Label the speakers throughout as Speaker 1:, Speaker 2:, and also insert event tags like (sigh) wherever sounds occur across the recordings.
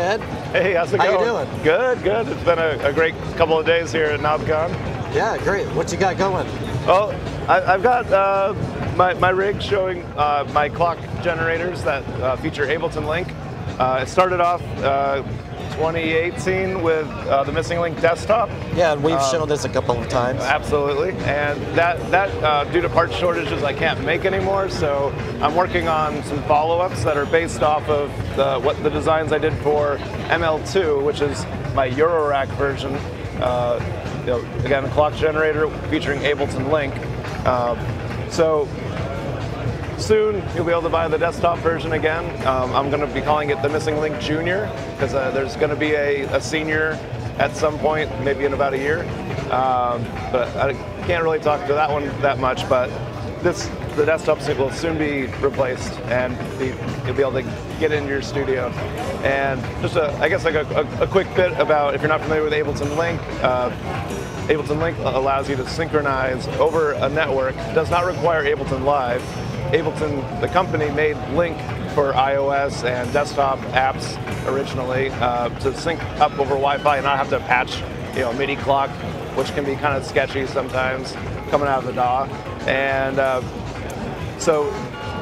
Speaker 1: Ed.
Speaker 2: Hey, how's it
Speaker 1: How you
Speaker 2: going?
Speaker 1: doing?
Speaker 2: Good, good. It's been a, a great couple of days here at Knobcon.
Speaker 1: Yeah, great. What you got going?
Speaker 2: Oh, I, I've got uh, my, my rig showing uh, my clock generators that uh, feature Ableton Link. Uh, it started off uh, 2018 with uh, the Missing Link desktop.
Speaker 1: Yeah, and we've
Speaker 2: Um,
Speaker 1: shown this a couple of times.
Speaker 2: Absolutely, and that that uh, due to part shortages, I can't make anymore. So I'm working on some follow-ups that are based off of the, what the designs I did for ML2, which is my Eurorack version. Uh, you know, again, a clock generator featuring Ableton Link. Um, so soon you'll be able to buy the desktop version again. Um, I'm going to be calling it the Missing Link Junior because uh, there's going to be a, a senior at some point, maybe in about a year. Um, but I can't really talk to that one that much. But this the desktop will soon be replaced, and be, you'll be able to get into your studio. And just a, I guess like a, a, a quick bit about if you're not familiar with Ableton Link. Uh, Ableton Link allows you to synchronize over a network. Does not require Ableton Live. Ableton, the company, made Link for iOS and desktop apps originally uh, to sync up over Wi-Fi and not have to patch, you know, MIDI clock, which can be kind of sketchy sometimes coming out of the DAW. And uh, so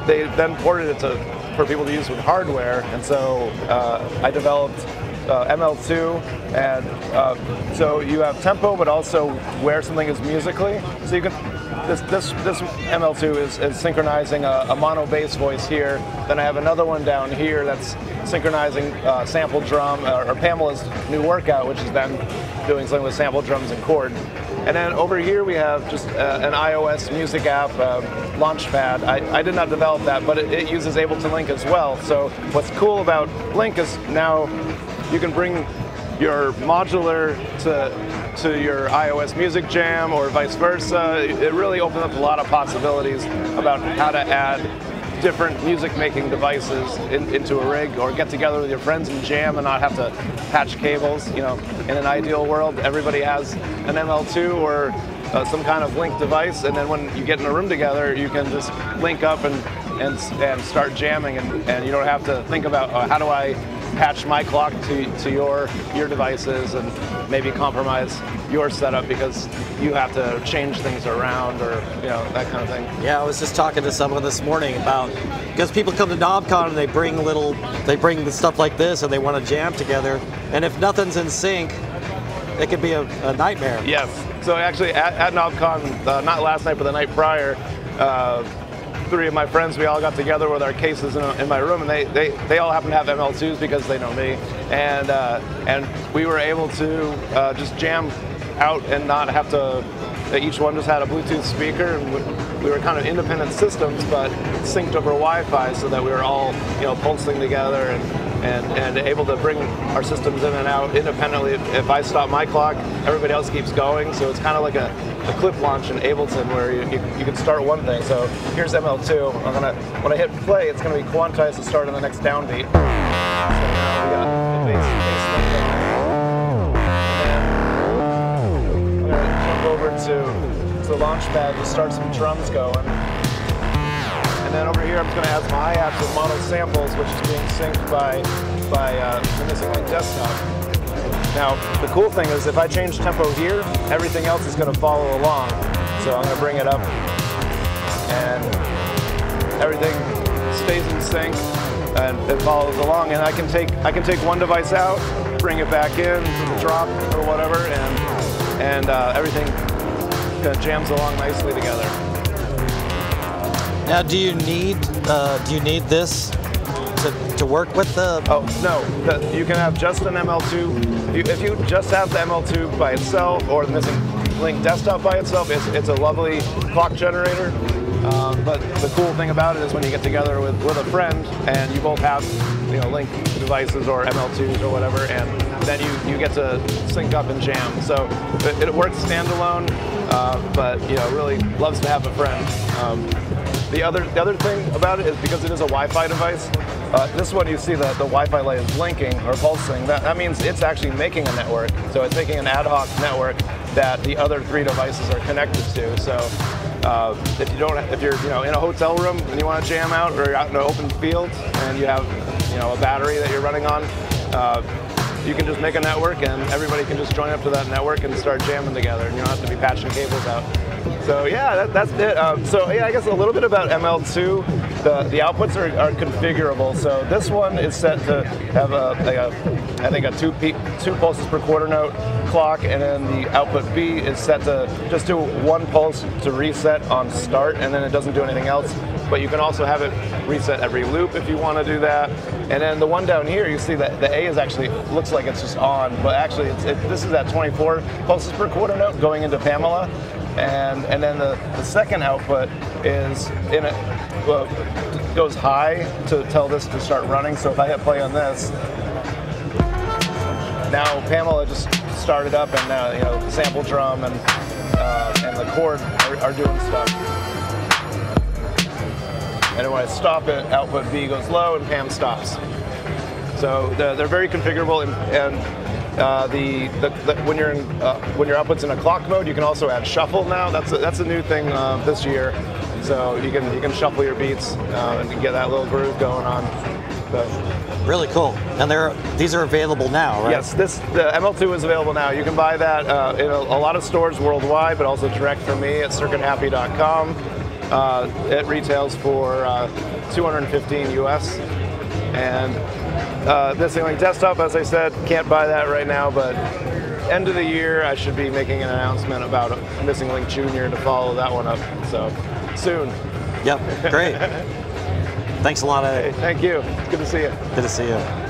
Speaker 2: they then ported it to for people to use with hardware, and so uh, I developed uh, ML2, and uh, so you have tempo, but also where something is musically. So you can this this this ML2 is, is synchronizing a, a mono bass voice here. Then I have another one down here that's synchronizing uh, sample drum or, or Pamela's new workout, which is then doing something with sample drums and chord. And then over here we have just uh, an iOS music app, uh, Launchpad. I, I did not develop that, but it, it uses Ableton Link as well. So what's cool about Link is now you can bring your modular to to your iOS Music Jam or vice versa. It really opens up a lot of possibilities about how to add different music making devices in, into a rig or get together with your friends and jam and not have to patch cables. You know, in an ideal world, everybody has an ML2 or uh, some kind of link device, and then when you get in a room together, you can just link up and and, and start jamming, and, and you don't have to think about uh, how do I patch my clock to, to your your devices and maybe compromise your setup because you have to change things around or you know that kind of thing.
Speaker 1: Yeah, I was just talking to someone this morning about because people come to Knobcon and they bring little, they bring the stuff like this and they want to jam together, and if nothing's in sync, it could be a, a nightmare.
Speaker 2: Yes. So actually, at, at Knobcon, uh, not last night, but the night prior, uh, three of my friends, we all got together with our cases in, in my room, and they, they, they all happen to have ML2s because they know me, and uh, and we were able to uh, just jam out and not have to. Each one just had a Bluetooth speaker, and we, we were kind of independent systems, but synced over Wi-Fi, so that we were all you know pulsing together and and, and able to bring our systems in and out independently. If, if I stop my clock, everybody else keeps going. So it's kind of like a, a clip launch in Ableton where you, you, you can start one thing. So here's ML2. I'm gonna when I hit play, it's gonna be quantized to start on the next downbeat. So now we got the bass, bass. I'm gonna jump over to, to the launch pad to start some drums going. And then over here, I'm going to add some hi-hats with mono samples, which is being synced by, by uh, Link desktop. Now, the cool thing is if I change tempo here, everything else is going to follow along. So I'm going to bring it up, and everything stays in sync, and it follows along. And I can take I can take one device out, bring it back in, drop or whatever, and and uh, everything kind of jams along nicely together.
Speaker 1: Now, do you need uh, do you need this to, to work with the?
Speaker 2: Oh no, the, you can have just an ML2. If you, if you just have the ML2 by itself or the missing link desktop by itself, it's, it's a lovely clock generator. Um, but the cool thing about it is when you get together with, with a friend and you both have you know link devices or ML2s or whatever, and then you, you get to sync up and jam. So it, it works standalone, uh, but you know really loves to have a friend. Um, the other the other thing about it is because it is a Wi-Fi device. Uh, this one you see that the Wi-Fi light is blinking or pulsing. That, that means it's actually making a network. So it's making an ad hoc network that the other three devices are connected to. So uh, if you don't, if you're you know in a hotel room and you want to jam out, or out in an open field and you have you know a battery that you're running on, uh, you can just make a network and everybody can just join up to that network and start jamming together and you don't have to be patching cables out. So yeah, that, that's it. Um, so yeah, I guess a little bit about ML2. The, the outputs are, are configurable. So this one is set to have a, like a I think a two two pulses per quarter note clock, and then the output B is set to just do one pulse to reset on start, and then it doesn't do anything else. But you can also have it reset every loop if you want to do that. And then the one down here, you see that the A is actually looks like it's just on, but actually it, this is at 24 pulses per quarter note going into Pamela and and then the, the second output is in it well, goes high to tell this to start running. So if I hit play on this, now Pamela just started up, and now you know the sample drum and uh, and the chord are, are doing stuff. And when I stop it, output B goes low and Pam stops. So they're, they're very configurable and, and uh, the, the, the, when you're in, uh, when your output's in a clock mode, you can also add shuffle now. That's a, that's a new thing uh, this year. So you can you can shuffle your beats uh, and get that little groove going on. So.
Speaker 1: Really cool. And they're these are available now, right?
Speaker 2: Yes, this the ML2 is available now. You can buy that uh, in a, a, lot of stores worldwide, but also direct from me at circuithappy.com. Uh, it retails for 215 US, and uh, Missing Link Desktop, as I said, can't buy that right now, but end of the year, I should be making an announcement about Missing Link Junior to follow that one up. So soon.
Speaker 1: Yep, great. (laughs) Thanks a lot.
Speaker 2: Hey, thank you. Good to see you.
Speaker 1: Good to see you.